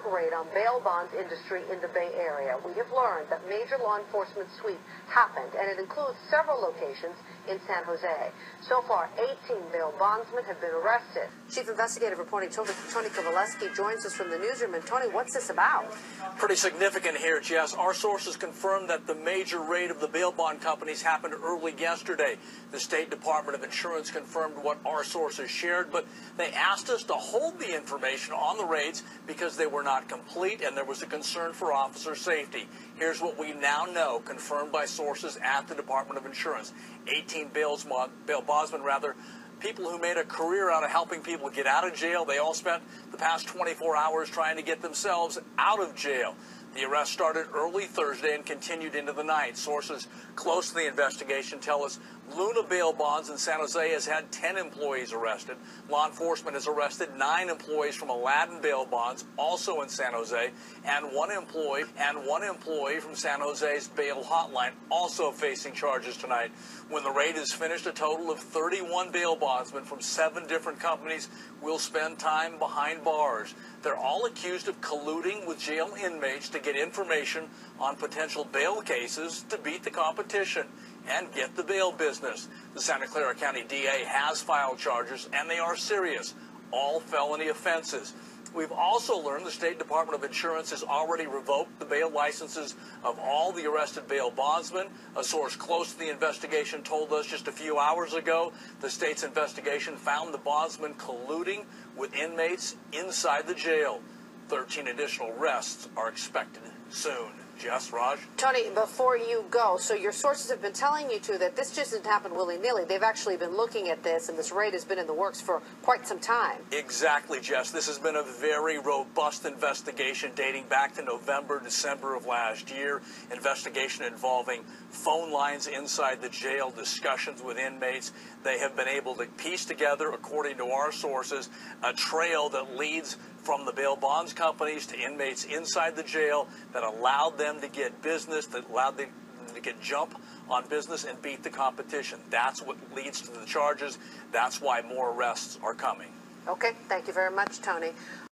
raid on bail bonds industry in the Bay Area. We have learned that major law enforcement sweep happened, and it includes several locations in San Jose. So far, 18 bail bondsmen have been arrested. Chief Investigative Reporting Tony Kovaleski joins us from the newsroom. And Tony, what's this about? Pretty significant here, Jess. Our sources confirmed that the major raid of the bail bond companies happened early yesterday. The State Department of Insurance confirmed what our sources shared, but they asked us to hold the information on the raids because they were were not complete and there was a concern for officer safety. Here's what we now know, confirmed by sources at the Department of Insurance. 18 bails, bail bondsmen, rather, people who made a career out of helping people get out of jail. They all spent the past 24 hours trying to get themselves out of jail. The arrest started early Thursday and continued into the night. Sources close to the investigation tell us Luna Bail Bonds in San Jose has had 10 employees arrested. Law enforcement has arrested nine employees from Aladdin Bail Bonds, also in San Jose, and one employee and one employee from San Jose's bail hotline, also facing charges tonight. When the raid is finished, a total of 31 bail bondsmen from seven different companies will spend time behind bars. They're all accused of colluding with jail inmates to get information on potential bail cases to beat the competition and get the bail business. The Santa Clara County DA has filed charges, and they are serious, all felony offenses. We've also learned the State Department of Insurance has already revoked the bail licenses of all the arrested bail bondsmen. A source close to the investigation told us just a few hours ago the state's investigation found the bondsmen colluding with inmates inside the jail. 13 additional arrests are expected soon. Jess, Raj? Tony, before you go, so your sources have been telling you too that this just didn't happen willy-nilly. They've actually been looking at this, and this raid has been in the works for quite some time. Exactly, Jess. This has been a very robust investigation dating back to November, December of last year. Investigation involving phone lines inside the jail, discussions with inmates. They have been able to piece together, according to our sources, a trail that leads from the bail bonds companies to inmates inside the jail that allowed them to get business, that allowed them to get jump on business and beat the competition. That's what leads to the charges. That's why more arrests are coming. Okay, thank you very much, Tony.